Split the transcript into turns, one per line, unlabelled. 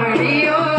Are you?